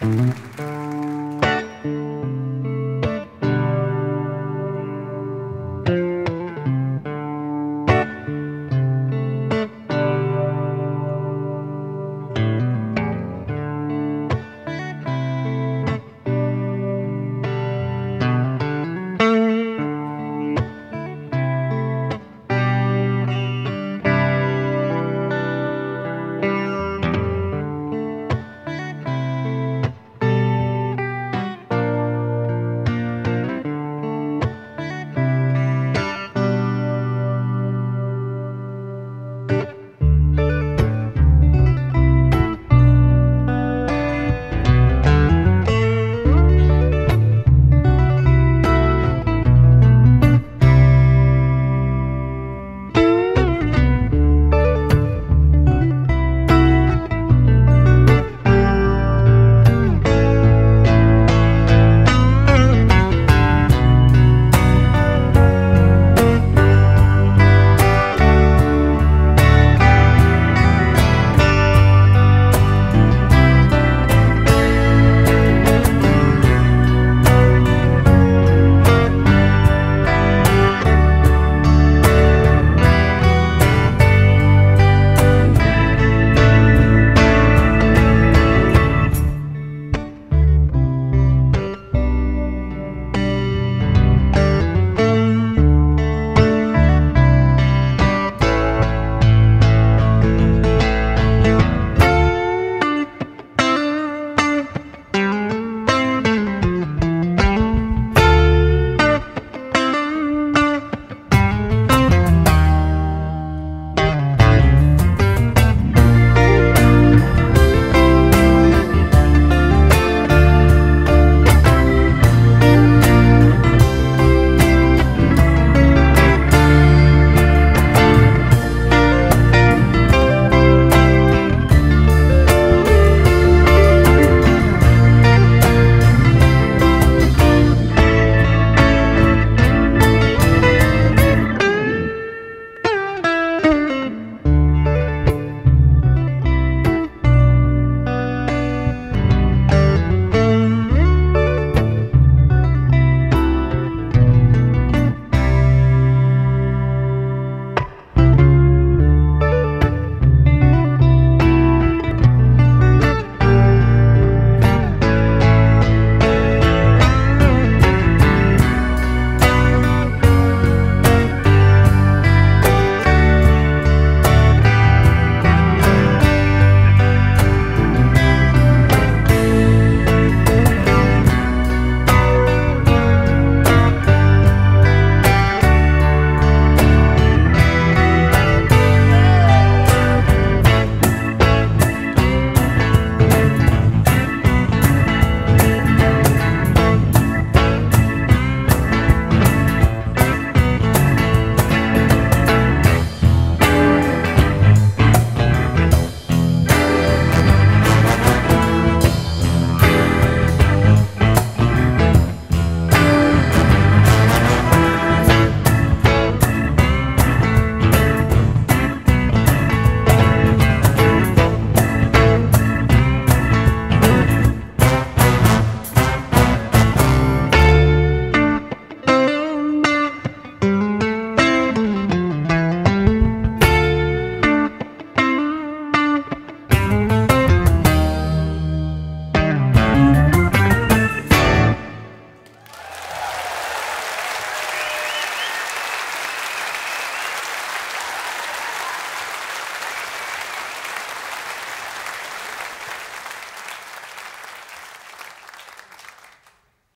Mm-hmm.